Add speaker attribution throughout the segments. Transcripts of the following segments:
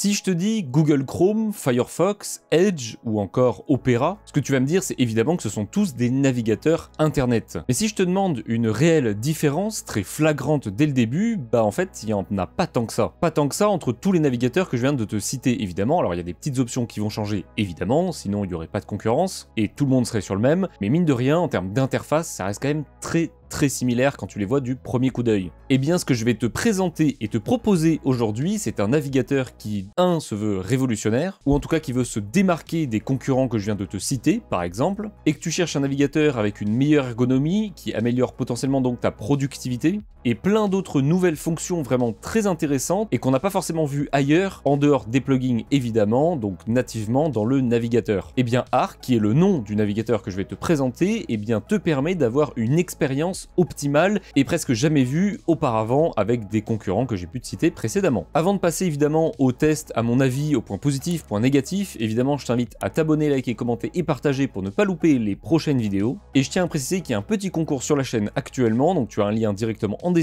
Speaker 1: Si je te dis Google Chrome, Firefox, Edge ou encore Opera, ce que tu vas me dire c'est évidemment que ce sont tous des navigateurs internet. Mais si je te demande une réelle différence très flagrante dès le début, bah en fait il n'y en a pas tant que ça. Pas tant que ça entre tous les navigateurs que je viens de te citer évidemment, alors il y a des petites options qui vont changer évidemment, sinon il n'y aurait pas de concurrence, et tout le monde serait sur le même, mais mine de rien en termes d'interface ça reste quand même très très similaires quand tu les vois du premier coup d'œil. Eh bien, ce que je vais te présenter et te proposer aujourd'hui, c'est un navigateur qui, un, se veut révolutionnaire, ou en tout cas qui veut se démarquer des concurrents que je viens de te citer, par exemple, et que tu cherches un navigateur avec une meilleure ergonomie, qui améliore potentiellement donc ta productivité, et plein d'autres nouvelles fonctions vraiment très intéressantes et qu'on n'a pas forcément vu ailleurs, en dehors des plugins évidemment, donc nativement dans le navigateur. Eh bien Arc, qui est le nom du navigateur que je vais te présenter, eh bien te permet d'avoir une expérience optimale et presque jamais vue auparavant avec des concurrents que j'ai pu te citer précédemment. Avant de passer évidemment au test, à mon avis, au point positif, point négatif, évidemment je t'invite à t'abonner, liker, commenter et partager pour ne pas louper les prochaines vidéos. Et je tiens à préciser qu'il y a un petit concours sur la chaîne actuellement, donc tu as un lien directement en description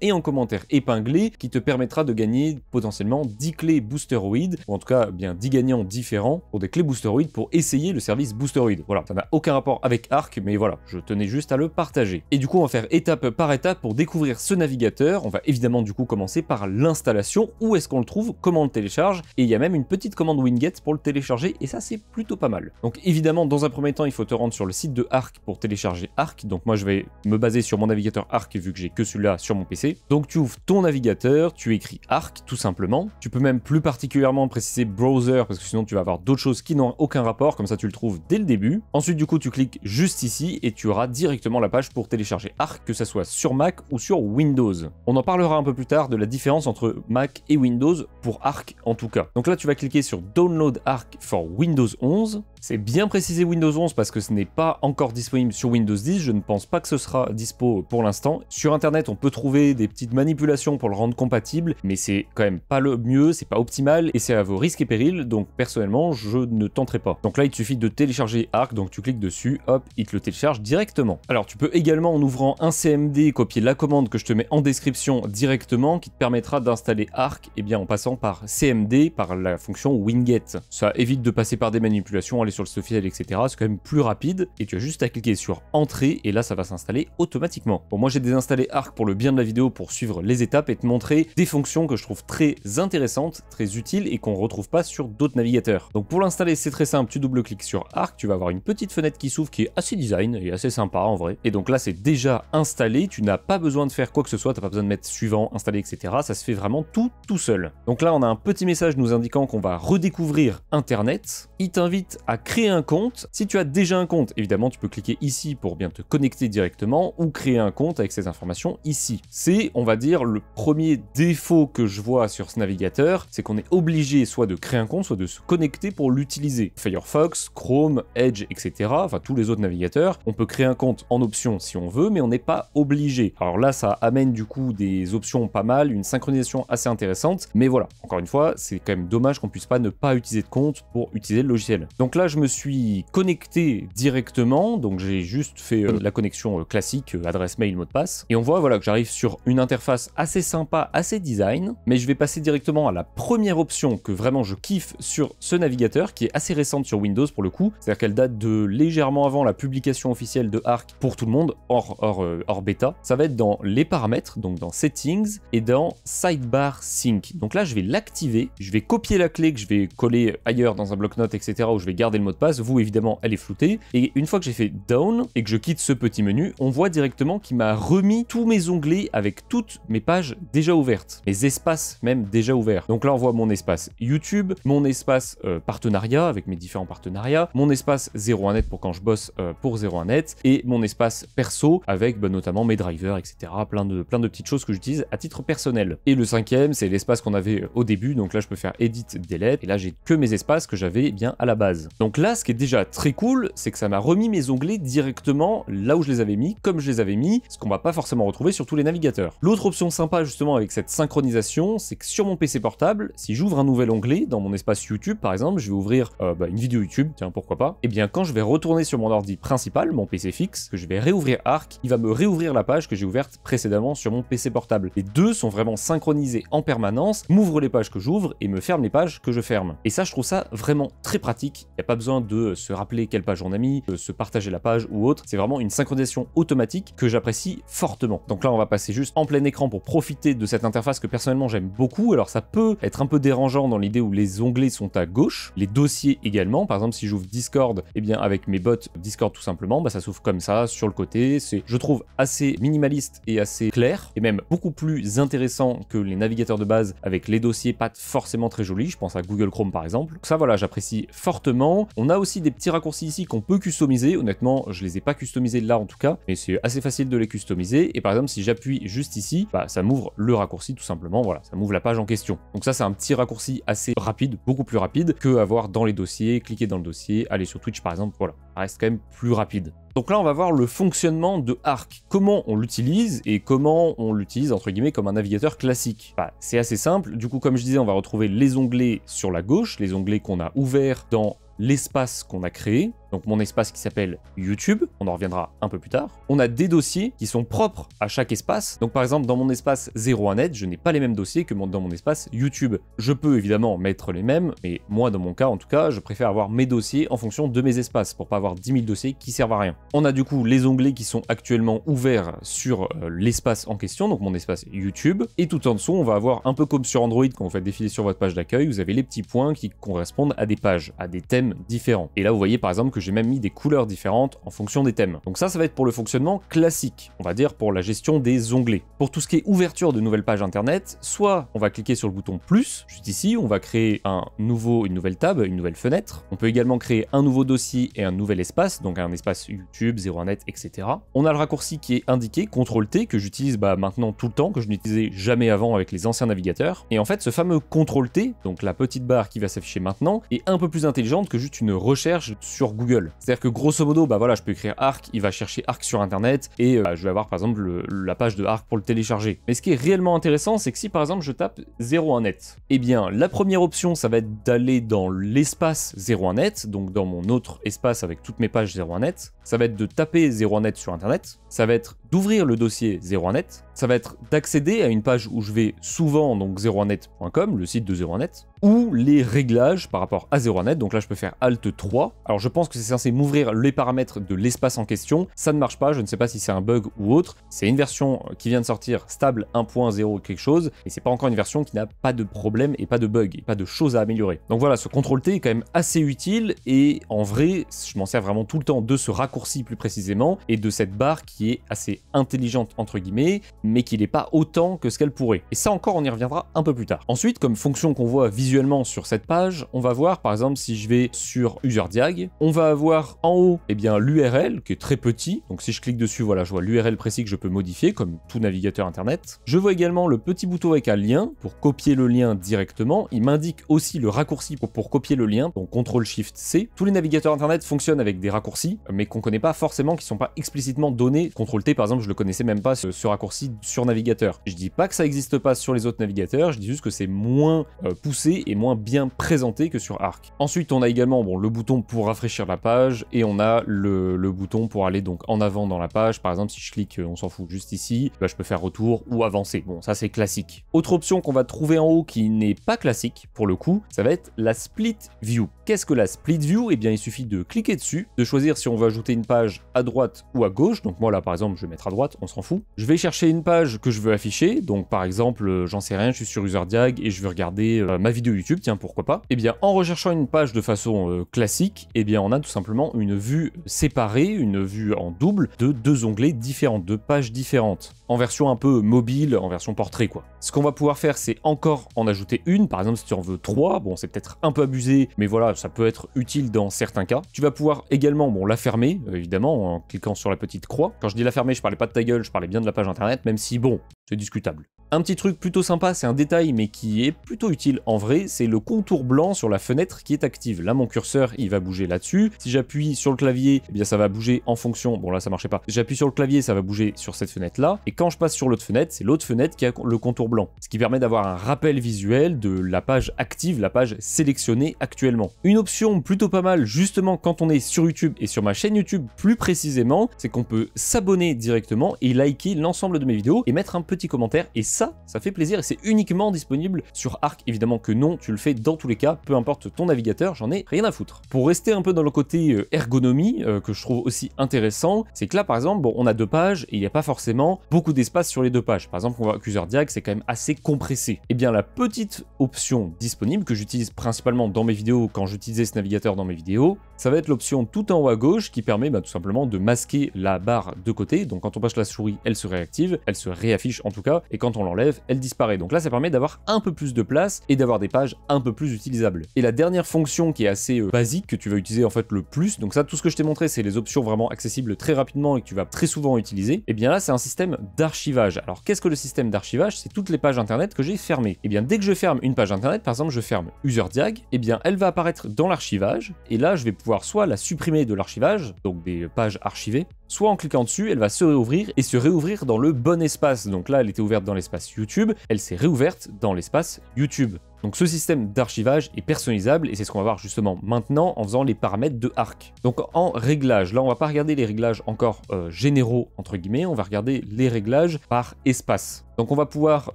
Speaker 1: et en commentaire épinglé qui te permettra de gagner potentiellement 10 clés Boosteroid, ou en tout cas bien 10 gagnants différents pour des clés Boosteroid pour essayer le service Boosteroid. Voilà, ça n'a aucun rapport avec Arc, mais voilà, je tenais juste à le partager. Et du coup, on va faire étape par étape pour découvrir ce navigateur. On va évidemment du coup commencer par l'installation, où est-ce qu'on le trouve, comment on le télécharge, et il y a même une petite commande Winget pour le télécharger, et ça c'est plutôt pas mal. Donc évidemment, dans un premier temps, il faut te rendre sur le site de Arc pour télécharger Arc, donc moi je vais me baser sur mon navigateur Arc vu que j'ai que sur mon PC. Donc tu ouvres ton navigateur, tu écris Arc tout simplement, tu peux même plus particulièrement préciser browser, parce que sinon tu vas avoir d'autres choses qui n'ont aucun rapport, comme ça tu le trouves dès le début. Ensuite du coup tu cliques juste ici, et tu auras directement la page pour télécharger Arc, que ça soit sur Mac ou sur Windows. On en parlera un peu plus tard de la différence entre Mac et Windows, pour Arc en tout cas. Donc là, tu vas cliquer sur Download Arc for Windows 11. C'est bien précisé Windows 11 parce que ce n'est pas encore disponible sur Windows 10, je ne pense pas que ce sera dispo pour l'instant. Sur internet, on peut trouver des petites manipulations pour le rendre compatible, mais c'est quand même pas le mieux, c'est pas optimal et c'est à vos risques et périls, donc personnellement, je ne tenterai pas. Donc là, il suffit de télécharger Arc, donc tu cliques dessus, hop, il te le télécharge directement. Alors tu peux également en ouvrant un CMD, copier la commande que je te mets en description directement, qui te permettra d'installer Arc, et eh bien en passant par CMD, par la fonction Winget. Ça évite de passer par des manipulations, aller sur le Sofiel, etc. C'est quand même plus rapide, et tu as juste à cliquer sur Entrée, et là ça va s'installer automatiquement. Bon, moi j'ai désinstallé Arc pour le bien de la vidéo, pour suivre les étapes et te montrer des fonctions que je trouve très intéressantes, très utiles, et qu'on retrouve pas sur d'autres navigateurs. Donc pour l'installer, c'est très simple, tu double-cliques sur Arc, tu vas avoir une petite fenêtre qui s'ouvre qui est assez design et assez sympa en vrai. Et donc là c'est déjà installé, tu n'as pas besoin de faire quoi que ce soit, tu n'as pas besoin de mettre suivant, installer, etc. Ça se fait vraiment tout tout seul. Donc là, on a un petit message nous indiquant qu'on va redécouvrir Internet. Il t'invite à créer un compte. Si tu as déjà un compte, évidemment, tu peux cliquer ici pour bien te connecter directement ou créer un compte avec ces informations ici. C'est, on va dire, le premier défaut que je vois sur ce navigateur, c'est qu'on est obligé soit de créer un compte, soit de se connecter pour l'utiliser. Firefox, Chrome, Edge, etc. Enfin, tous les autres navigateurs, on peut créer un compte en option si on veut, mais on n'est pas obligé. Alors là, ça amène du coup des options pas mal, une synchronisation assez intéressante, mais voilà, encore une fois, c'est quand même dommage qu'on puisse pas ne pas utiliser de compte pour utiliser le logiciel. Donc là, je me suis connecté directement, donc j'ai juste fait euh, la connexion euh, classique, euh, adresse mail, mot de passe, et on voit voilà que j'arrive sur une interface assez sympa, assez design, mais je vais passer directement à la première option que vraiment je kiffe sur ce navigateur, qui est assez récente sur Windows pour le coup, c'est-à-dire qu'elle date de légèrement avant la publication officielle de Arc pour tout le monde, hors, hors, hors bêta, ça va être dans les paramètres, donc dans Settings et dans Sidebar Sync. Donc là, je vais l'activer, je vais copier la clé que je vais coller ailleurs dans un bloc-notes, etc., où je vais garder le mot de passe. Vous, évidemment, elle est floutée. Et une fois que j'ai fait Down et que je quitte ce petit menu, on voit directement qu'il m'a remis tous mes onglets avec toutes mes pages déjà ouvertes, mes espaces même déjà ouverts. Donc là, on voit mon espace YouTube, mon espace euh, partenariat avec mes différents partenariats, mon espace 01net pour quand je bosse euh, pour 01net et mon espace perso avec bah, notamment mes drivers, etc. Plein de, plein de petites choses que j'utilise à titre personnel. Et le cinquième, c'est l'espace qu'on avait au début. Donc là, je peux faire Edit, Delete. Et là, j'ai que mes espaces que j'avais bien à la base. Donc là, ce qui est déjà très cool, c'est que ça m'a remis mes onglets directement là où je les avais mis, comme je les avais mis, ce qu'on va pas forcément retrouver sur tous les navigateurs. L'autre option sympa justement avec cette synchronisation, c'est que sur mon PC portable, si j'ouvre un nouvel onglet dans mon espace YouTube par exemple, je vais ouvrir euh, bah, une vidéo YouTube, tiens pourquoi pas, et eh bien quand je vais retourner sur mon ordi principal, mon PC fixe, que je vais réouvrir Arc, il va me réouvrir la page que j'ai ouverte précédemment sur mon PC portable. Les deux sont vraiment synchronisés en permanence, m'ouvre les pages que j'ouvre et me ferme les pages que je ferme. Et ça je trouve ça vraiment très pratique, besoin de se rappeler quelle page on a mis, de se partager la page ou autre, c'est vraiment une synchronisation automatique que j'apprécie fortement. Donc là on va passer juste en plein écran pour profiter de cette interface que personnellement j'aime beaucoup, alors ça peut être un peu dérangeant dans l'idée où les onglets sont à gauche, les dossiers également, par exemple si j'ouvre Discord, et eh bien avec mes bots Discord tout simplement, bah ça s'ouvre comme ça sur le côté, c'est je trouve assez minimaliste et assez clair, et même beaucoup plus intéressant que les navigateurs de base avec les dossiers pas forcément très jolis, je pense à Google Chrome par exemple. ça voilà, j'apprécie fortement. On a aussi des petits raccourcis ici qu'on peut customiser, honnêtement je les ai pas customisés là en tout cas, mais c'est assez facile de les customiser, et par exemple si j'appuie juste ici, bah ça m'ouvre le raccourci tout simplement, voilà, ça m'ouvre la page en question. Donc ça c'est un petit raccourci assez rapide, beaucoup plus rapide que avoir dans les dossiers, cliquer dans le dossier, aller sur Twitch par exemple, voilà, ça reste quand même plus rapide. Donc là, on va voir le fonctionnement de Arc, comment on l'utilise et comment on l'utilise entre guillemets comme un navigateur classique. Bah, c'est assez simple, du coup comme je disais, on va retrouver les onglets sur la gauche, les onglets qu'on a ouverts dans l'espace qu'on a créé, donc mon espace qui s'appelle YouTube, on en reviendra un peu plus tard. On a des dossiers qui sont propres à chaque espace. Donc par exemple, dans mon espace 01net, je n'ai pas les mêmes dossiers que dans mon espace YouTube. Je peux évidemment mettre les mêmes, mais moi dans mon cas en tout cas, je préfère avoir mes dossiers en fonction de mes espaces pour pas avoir 10 000 dossiers qui servent à rien. On a du coup les onglets qui sont actuellement ouverts sur euh, l'espace en question, donc mon espace YouTube. Et tout en dessous, on va avoir un peu comme sur Android quand vous faites défiler sur votre page d'accueil, vous avez les petits points qui correspondent à des pages, à des thèmes différents. Et là, vous voyez par exemple que j'ai même mis des couleurs différentes en fonction des thèmes. Donc ça, ça va être pour le fonctionnement classique, on va dire pour la gestion des onglets. Pour tout ce qui est ouverture de nouvelles pages internet, soit on va cliquer sur le bouton plus, juste ici, on va créer un nouveau, une nouvelle tab, une nouvelle fenêtre. On peut également créer un nouveau dossier et un nouvel espace, donc un espace YouTube, 01net, etc. On a le raccourci qui est indiqué, CTRL-T, que j'utilise bah, maintenant tout le temps, que je n'utilisais jamais avant avec les anciens navigateurs. Et en fait, ce fameux CTRL-T, donc la petite barre qui va s'afficher maintenant, est un peu plus intelligente que juste une recherche sur Google. C'est-à-dire que grosso modo, bah voilà, je peux écrire Arc, il va chercher Arc sur internet et euh, je vais avoir par exemple la page de Arc pour le télécharger. Mais ce qui est réellement intéressant, c'est que si par exemple je tape 01net, eh bien la première option, ça va être d'aller dans l'espace 01net, donc dans mon autre espace avec toutes mes pages 01net. Ça va être de taper 01net sur internet. Ça va être d'ouvrir le dossier 01net. Ça va être d'accéder à une page où je vais souvent, donc 01net.com, le site de 01net ou les réglages par rapport à 01net. Donc là, je peux faire Alt 3. Alors je pense que c'est censé m'ouvrir les paramètres de l'espace en question. Ça ne marche pas, je ne sais pas si c'est un bug ou autre. C'est une version qui vient de sortir stable 1.0 quelque chose, et c'est pas encore une version qui n'a pas de problème et pas de bug, et pas de choses à améliorer. Donc voilà, ce CTRL-T est quand même assez utile, et en vrai, je m'en sers vraiment tout le temps de ce raccourci plus précisément, et de cette barre qui est assez intelligente entre guillemets, mais qui n'est pas autant que ce qu'elle pourrait. Et ça encore, on y reviendra un peu plus tard. Ensuite, comme fonction qu'on voit visuellement sur cette page, on va voir par exemple si je vais sur UserDiag, on va avoir en haut eh bien l'URL qui est très petit. Donc si je clique dessus, voilà, je vois l'URL précis que je peux modifier comme tout navigateur internet. Je vois également le petit bouton avec un lien pour copier le lien directement. Il m'indique aussi le raccourci pour, copier le lien, donc CTRL SHIFT C. Tous les navigateurs internet fonctionnent avec des raccourcis, mais qu'on connaît pas forcément, qui sont pas explicitement donnés. CTRL T par exemple, je le connaissais même pas ce, raccourci sur navigateur. Je dis pas que ça existe pas sur les autres navigateurs, je dis juste que c'est moins euh, poussé et moins bien présenté que sur Arc. Ensuite, on a également bon, le bouton pour rafraîchir la page et on a le, bouton pour aller donc en avant dans la page. Par exemple, si je clique, on s'en fout, juste ici, bah, je peux faire retour ou avancer. Bon, ça c'est classique. Autre option qu'on va trouver en haut qui n'est pas classique pour le coup, ça va être la split view. Qu'est-ce que la split view? Eh bien, il suffit de cliquer dessus, de choisir si on veut ajouter une page à droite ou à gauche. Donc moi là, par exemple, je vais mettre à droite, on s'en fout. Je vais chercher une page que je veux afficher. Donc par exemple, euh, j'en sais rien, je suis sur UserDiag et je veux regarder euh, ma vidéo YouTube tiens, pourquoi pas Eh bien, en recherchant une page de façon euh, classique, eh bien, on a tout simplement une vue séparée, une vue en double de deux onglets différents, deux pages différentes. En version un peu mobile, en version portrait quoi. Ce qu'on va pouvoir faire, c'est encore en ajouter une, par exemple si tu en veux trois, bon c'est peut-être un peu abusé, mais voilà, ça peut être utile dans certains cas. Tu vas pouvoir également, bon, la fermer, euh, évidemment, en cliquant sur la petite croix. Quand je dis la fermer, je parlais pas de ta gueule, je parlais bien de la page internet, même si bon, c'est discutable. Un petit truc plutôt sympa, c'est un détail mais qui est plutôt utile en vrai, c'est le contour blanc sur la fenêtre qui est active. Là mon curseur il va bouger là-dessus. Si j'appuie sur le clavier, eh bien ça va bouger en fonction. Bon là ça marchait pas. J'appuie sur le clavier, ça va bouger sur cette fenêtre là. Et quand je passe sur l'autre fenêtre, c'est l'autre fenêtre qui a le contour blanc. Ce qui permet d'avoir un rappel visuel de la page active, la page sélectionnée actuellement. Une option plutôt pas mal justement quand on est sur YouTube et sur ma chaîne YouTube plus précisément, c'est qu'on peut s'abonner directement et liker l'ensemble de mes vidéos et mettre un petit commentaire et ça, ça fait plaisir et c'est uniquement disponible sur Arc. Évidemment que non, tu le fais dans tous les cas, peu importe ton navigateur, j'en ai rien à foutre. Pour rester un peu dans le côté euh, ergonomie, euh, que je trouve aussi intéressant, c'est que là par exemple, bon, on a deux pages et il n'y a pas forcément d'espace sur les deux pages. Par exemple, on voit Accuser Diag, c'est quand même assez compressé. Et eh bien la petite option disponible que j'utilise principalement dans mes vidéos quand j'utilisais ce navigateur dans mes vidéos, ça va être l'option tout en haut à gauche qui permet bah, tout simplement de masquer la barre de côté. Donc quand on passe la souris, elle se réactive, elle se réaffiche en tout cas, et quand on l'enlève, elle disparaît. Donc là, ça permet d'avoir un peu plus de place et d'avoir des pages un peu plus utilisables. Et la dernière fonction qui est assez euh, basique, que tu vas utiliser en fait le plus, donc ça, tout ce que je t'ai montré, c'est les options vraiment accessibles très rapidement et que tu vas très souvent utiliser, et eh bien là, c'est un système d'archivage. Alors qu'est-ce que le système d'archivage? C'est toutes les pages internet que j'ai fermées. Et eh bien dès que je ferme une page internet, par exemple, je ferme UserDiag, et eh bien elle va apparaître dans l'archivage, et là, je vais pouvoir soit la supprimer de l'archivage, donc des pages archivées, soit en cliquant dessus, elle va se réouvrir et se réouvrir dans le bon espace. Donc là, elle était ouverte dans l'espace YouTube, elle s'est réouverte dans l'espace YouTube. Donc ce système d'archivage est personnalisable et c'est ce qu'on va voir justement maintenant en faisant les paramètres de Arc. Donc en réglage, là on va pas regarder les réglages encore euh, généraux entre guillemets, on va regarder les réglages par espace. Donc on va pouvoir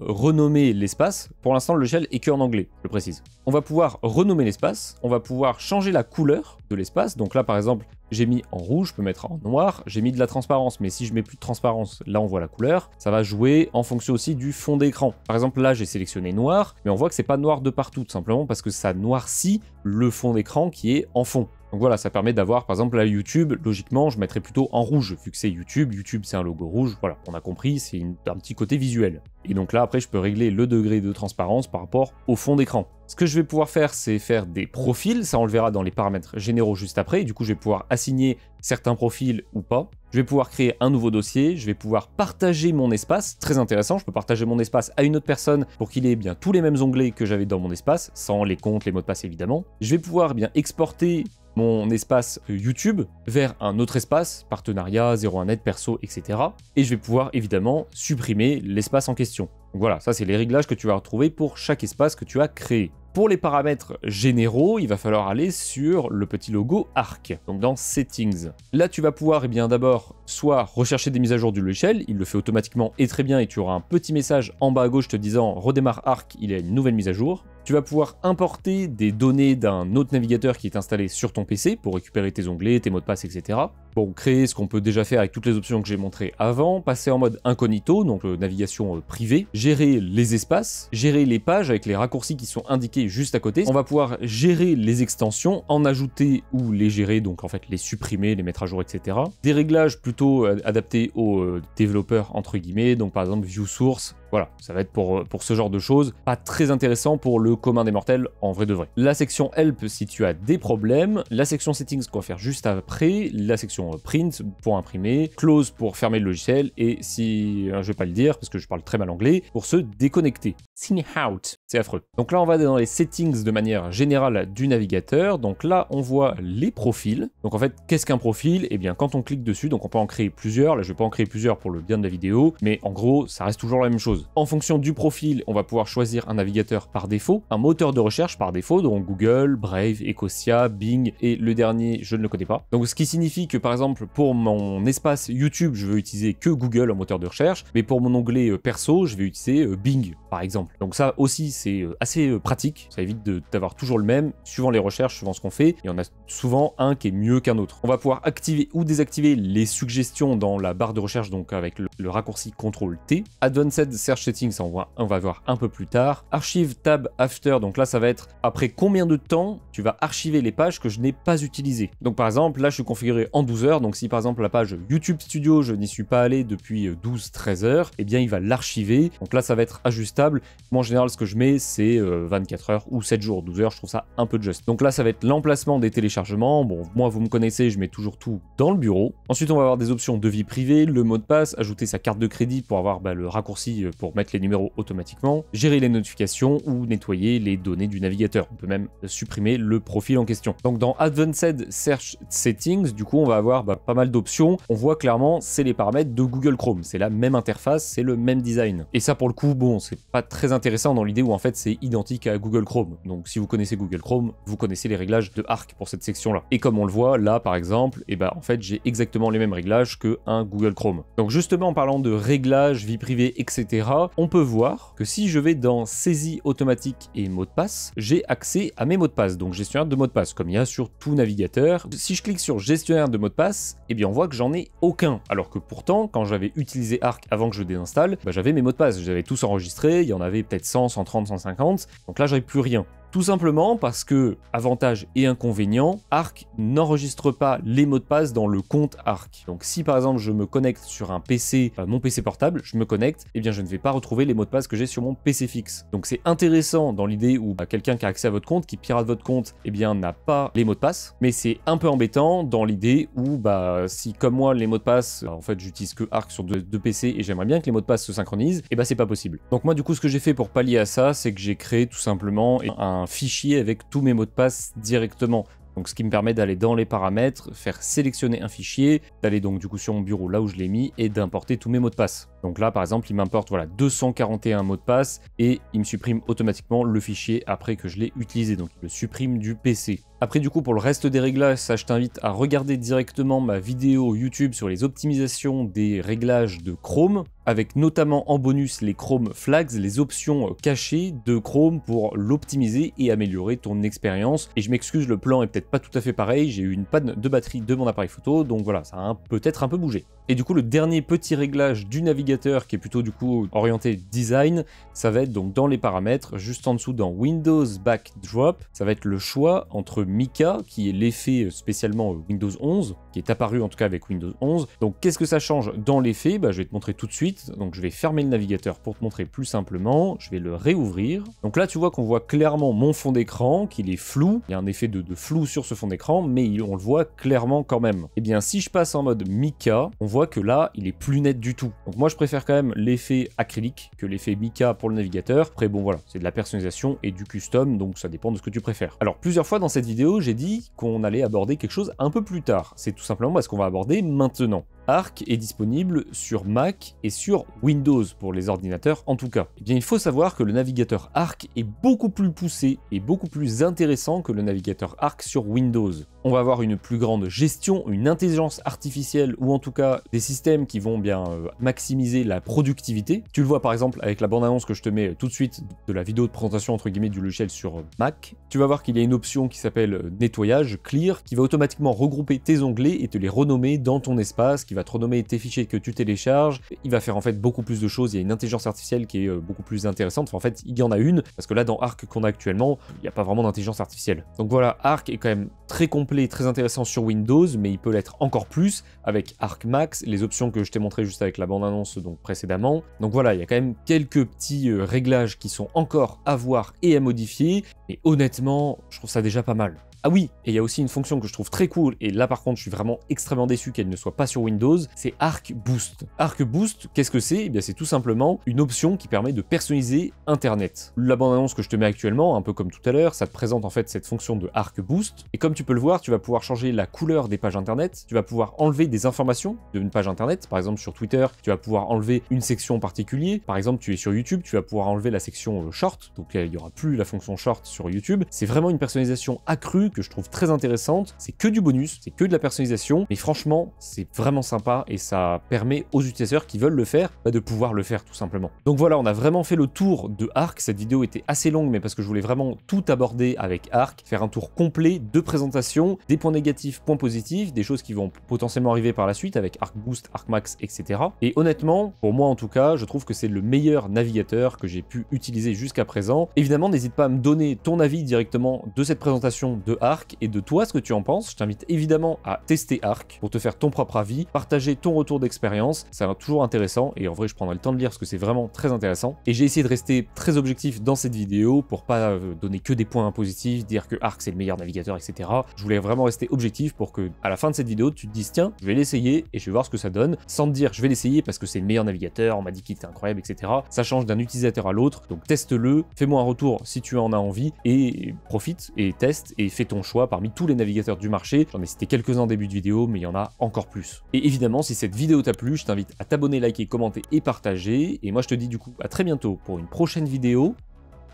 Speaker 1: renommer l'espace. Pour l'instant, le logiciel est que en anglais, je précise. On va pouvoir renommer l'espace. On va pouvoir changer la couleur de l'espace. Donc là, par exemple, j'ai mis en rouge, je peux mettre en noir. J'ai mis de la transparence, mais si je mets plus de transparence, là on voit la couleur. Ça va jouer en fonction aussi du fond d'écran. Par exemple, là j'ai sélectionné noir, mais on voit que c'est pas noir de partout, tout simplement parce que ça noircit le fond d'écran qui est en fond. Donc voilà, ça permet d'avoir, par exemple, la YouTube, logiquement, je mettrais plutôt en rouge, vu que c'est YouTube. YouTube, c'est un logo rouge. Voilà, on a compris, c'est un petit côté visuel. Et donc là, après, je peux régler le degré de transparence par rapport au fond d'écran. Ce que je vais pouvoir faire, c'est faire des profils. Ça, on le verra dans les paramètres généraux juste après. du coup, je vais pouvoir assigner certains profils ou pas. Je vais pouvoir créer un nouveau dossier. Je vais pouvoir partager mon espace. Très intéressant, je peux partager mon espace à une autre personne pour qu'il ait bien tous les mêmes onglets que j'avais dans mon espace, sans les comptes, les mots de passe évidemment. Je vais pouvoir eh bien exporter mon espace YouTube vers un autre espace, partenariat, 01net, perso, etc. Et je vais pouvoir évidemment supprimer l'espace en question. Donc voilà, ça c'est les réglages que tu vas retrouver pour chaque espace que tu as créé. Pour les paramètres généraux, il va falloir aller sur le petit logo Arc, donc dans Settings. Là, tu vas pouvoir, eh bien d'abord, soit rechercher des mises à jour du logiciel, il le fait automatiquement et très bien, et tu auras un petit message en bas à gauche te disant redémarre Arc, il y a une nouvelle mise à jour. Tu vas pouvoir importer des données d'un autre navigateur qui est installé sur ton PC pour récupérer tes onglets, tes mots de passe, etc. Bon, créer ce qu'on peut déjà faire avec toutes les options que j'ai montrées avant, passer en mode incognito, donc euh, navigation euh, privée, gérer les espaces, gérer les pages avec les raccourcis qui sont indiqués juste à côté. On va pouvoir gérer les extensions, en ajouter ou les gérer, donc en fait les supprimer, les mettre à jour, etc. Des réglages plutôt euh, adaptés aux développeurs, entre guillemets, donc par exemple view source, voilà, ça va être pour, pour ce genre de choses, pas très intéressant pour le commun des mortels en vrai de vrai. La section help si tu as des problèmes, la section settings qu'on va faire juste après, la section print pour imprimer, close pour fermer le logiciel et si, euh, je vais pas le dire parce que je parle très mal anglais, pour se déconnecter. Sign out, c'est affreux. Donc là on va dans les settings de manière générale du navigateur. Donc là on voit les profils. Donc en fait qu'est-ce qu'un profil? Eh bien quand on clique dessus, donc on peut en créer plusieurs. Là je vais pas en créer plusieurs pour le bien de la vidéo, mais en gros ça reste toujours la même chose. En fonction du profil, on va pouvoir choisir un navigateur par défaut, un moteur de recherche par défaut, donc Google, Brave, Ecosia, Bing et le dernier je ne le connais pas. Donc ce qui signifie que par exemple, pour mon espace YouTube, je veux utiliser que Google en moteur de recherche, mais pour mon onglet euh, perso, je vais utiliser euh, Bing, par exemple. Donc ça aussi, c'est euh, assez pratique, ça évite d'avoir toujours le même, suivant les recherches, suivant ce qu'on fait, et on a souvent un qui est mieux qu'un autre. On va pouvoir activer ou désactiver les suggestions dans la barre de recherche, donc avec le, raccourci CTRL-T. Advanced Search Settings, on va, voir un peu plus tard. Archive Tab After, donc là ça va être après combien de temps tu vas archiver les pages que je n'ai pas utilisées. Donc par exemple, là je suis configuré en 12 heures, donc si par exemple la page YouTube Studio, je n'y suis pas allé depuis 12-13 heures, eh bien il va l'archiver. Donc là ça va être ajustable. Moi en général ce que je mets c'est 24 heures ou 7 jours, 12 heures, je trouve ça un peu juste. Donc là ça va être l'emplacement des téléchargements. Bon, moi vous me connaissez, je mets toujours tout dans le bureau. Ensuite on va avoir des options de vie privée, le mot de passe, ajouter sa carte de crédit pour avoir bah, le raccourci euh, pour mettre les numéros automatiquement, gérer les notifications ou nettoyer les données du navigateur. On peut même supprimer le profil en question. Donc dans Advanced Search Settings, du coup on va avoir bah, pas mal d'options. On voit clairement c'est les paramètres de Google Chrome. C'est la même interface, c'est le même design. Et ça pour le coup, bon, c'est pas très intéressant dans l'idée où en fait c'est identique à Google Chrome. Donc si vous connaissez Google Chrome, vous connaissez les réglages de Arc pour cette section là. Et comme on le voit là par exemple, et eh ben en fait j'ai exactement les mêmes réglages que un Google Chrome. Donc justement en parlant de réglages, vie privée, etc., on peut voir que si je vais dans saisie automatique et mot de passe, j'ai accès à mes mots de passe, donc gestionnaire de mots de passe, comme il y a sur tout navigateur. Si je clique sur gestionnaire de mots de passe, eh bien on voit que j'en ai aucun, alors que pourtant quand j'avais utilisé Arc avant que je désinstalle, bah, j'avais mes mots de passe, j'avais tous enregistrés, il y en avait peut-être 100, 130, 150, donc là j'avais plus rien. Tout simplement parce que, avantage et inconvénient, Arc n'enregistre pas les mots de passe dans le compte Arc. Donc si par exemple je me connecte sur un PC, mon PC portable, je me connecte, et eh bien je ne vais pas retrouver les mots de passe que j'ai sur mon PC fixe. Donc c'est intéressant dans l'idée où bah, quelqu'un qui a accès à votre compte, qui pirate votre compte, et eh bien n'a pas les mots de passe. Mais c'est un peu embêtant dans l'idée où bah si comme moi les mots de passe, en fait j'utilise que Arc sur deux, PC et j'aimerais bien que les mots de passe se synchronisent, et eh bah c'est pas possible. Donc moi du coup ce que j'ai fait pour pallier à ça, c'est que j'ai créé tout simplement un fichier avec tous mes mots de passe directement. Donc ce qui me permet d'aller dans les paramètres, faire sélectionner un fichier, d'aller donc du coup sur mon bureau là où je l'ai mis et d'importer tous mes mots de passe. Donc là par exemple il m'importe voilà 241 mots de passe et il me supprime automatiquement le fichier après que je l'ai utilisé. Donc il le supprime du PC. Après du coup pour le reste des réglages, je t'invite à regarder directement ma vidéo YouTube sur les optimisations des réglages de Chrome, avec notamment en bonus les Chrome Flags, les options cachées de Chrome pour l'optimiser et améliorer ton expérience. Et je m'excuse, le plan est peut-être pas tout à fait pareil, j'ai eu une panne de batterie de mon appareil photo, donc voilà, ça a peut-être un peu bougé. Et du coup le dernier petit réglage du navigateur qui est plutôt du coup orienté design, ça va être donc dans les paramètres, juste en dessous dans Windows Backdrop, ça va être le choix entre Mika, qui est l'effet spécialement Windows 11, qui est apparu en tout cas avec Windows 11. Donc qu'est-ce que ça change dans l'effet bah, Je vais te montrer tout de suite. Donc je vais fermer le navigateur pour te montrer plus simplement. Je vais le réouvrir. Donc là tu vois qu'on voit clairement mon fond d'écran, qu'il est flou. Il y a un effet de, flou sur ce fond d'écran, mais on le voit clairement quand même. Et eh bien si je passe en mode Mika, on que là il est plus net du tout. Donc moi je préfère quand même l'effet acrylique que l'effet Mika pour le navigateur. Après bon voilà, c'est de la personnalisation et du custom, donc ça dépend de ce que tu préfères. Alors plusieurs fois dans cette vidéo, j'ai dit qu'on allait aborder quelque chose un peu plus tard. C'est tout simplement parce qu'on va aborder maintenant. Arc est disponible sur Mac et sur Windows pour les ordinateurs en tout cas. Eh bien, il faut savoir que le navigateur Arc est beaucoup plus poussé et beaucoup plus intéressant que le navigateur Arc sur Windows. On va avoir une plus grande gestion, une intelligence artificielle ou en tout cas des systèmes qui vont bien euh, maximiser la productivité. Tu le vois par exemple avec la bande-annonce que je te mets tout de suite de la vidéo de présentation entre guillemets du logiciel sur euh, Mac. Tu vas voir qu'il y a une option qui s'appelle euh, nettoyage, clear, qui va automatiquement regrouper tes onglets et te les renommer dans ton espace, va te renommer tes fichiers que tu télécharges. Il va faire en fait beaucoup plus de choses. Il y a une intelligence artificielle qui est euh, beaucoup plus intéressante. En fait, il y en a une, parce que là, dans Arc qu'on a actuellement, il n'y a pas vraiment d'intelligence artificielle. Donc voilà, Arc est quand même très complet, très intéressant sur Windows, mais il peut l'être encore plus avec Arc Max, les options que je t'ai montré juste avec la bande-annonce donc précédemment. Donc voilà, il y a quand même quelques petits euh, réglages qui sont encore à voir et à modifier, mais honnêtement, je trouve ça déjà pas mal. Ah oui, et il y a aussi une fonction que je trouve très cool, et là par contre je suis vraiment extrêmement déçu qu'elle ne soit pas sur Windows, c'est Arc Boost. Arc Boost, qu'est-ce que c'est? Eh bien c'est tout simplement une option qui permet de personnaliser Internet. La bande-annonce que je te mets actuellement, un peu comme tout à l'heure, ça te présente en fait cette fonction de Arc Boost, et comme tu peux le voir, tu vas pouvoir changer la couleur des pages Internet, tu vas pouvoir enlever des informations d'une page Internet, par exemple sur Twitter, tu vas pouvoir enlever une section en particulier, par exemple tu es sur YouTube, tu vas pouvoir enlever la section euh, Short, donc il n'y aura plus la fonction Short sur YouTube. C'est vraiment une personnalisation accrue que je trouve très intéressante. C'est que du bonus, c'est que de la personnalisation, mais franchement, c'est vraiment sympa. et ça permet aux utilisateurs qui veulent le faire bah, de pouvoir le faire tout simplement. Donc voilà, on a vraiment fait le tour de Arc. Cette vidéo était assez longue, mais parce que je voulais vraiment tout aborder avec Arc, faire un tour complet de présentation, des points négatifs, points positifs, des choses qui vont potentiellement arriver par la suite avec Arc Boost, Arc Max, etc. Et honnêtement, pour moi en tout cas, je trouve que c'est le meilleur navigateur que j'ai pu utiliser jusqu'à présent. Évidemment, n'hésite pas à me donner ton avis directement de cette présentation de Arc et de toi ce que tu en penses. Je t'invite évidemment à tester Arc pour te faire ton propre avis, partager ton retour d'expérience, ça va toujours intéressant et en vrai je prendrai le temps de lire parce que c'est vraiment très intéressant. Et j'ai essayé de rester très objectif dans cette vidéo pour pas euh, donner que des points positifs, dire que Arc c'est le meilleur navigateur, etc. Je voulais vraiment rester objectif pour que à la fin de cette vidéo tu te dises tiens, je vais l'essayer et je vais voir ce que ça donne, sans te dire je vais l'essayer parce que c'est le meilleur navigateur, on m'a dit qu'il était incroyable, etc. Ça change d'un utilisateur à l'autre, donc teste-le, fais-moi un retour si tu en as envie et profite et teste et ton choix parmi tous les navigateurs du marché. J'en ai cité quelques-uns en début de vidéo, mais il y en a encore plus. Et évidemment, si cette vidéo t'a plu, je t'invite à t'abonner, liker, commenter et partager. Et moi, je te dis du coup à très bientôt pour une prochaine vidéo.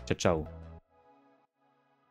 Speaker 1: Ciao, ciao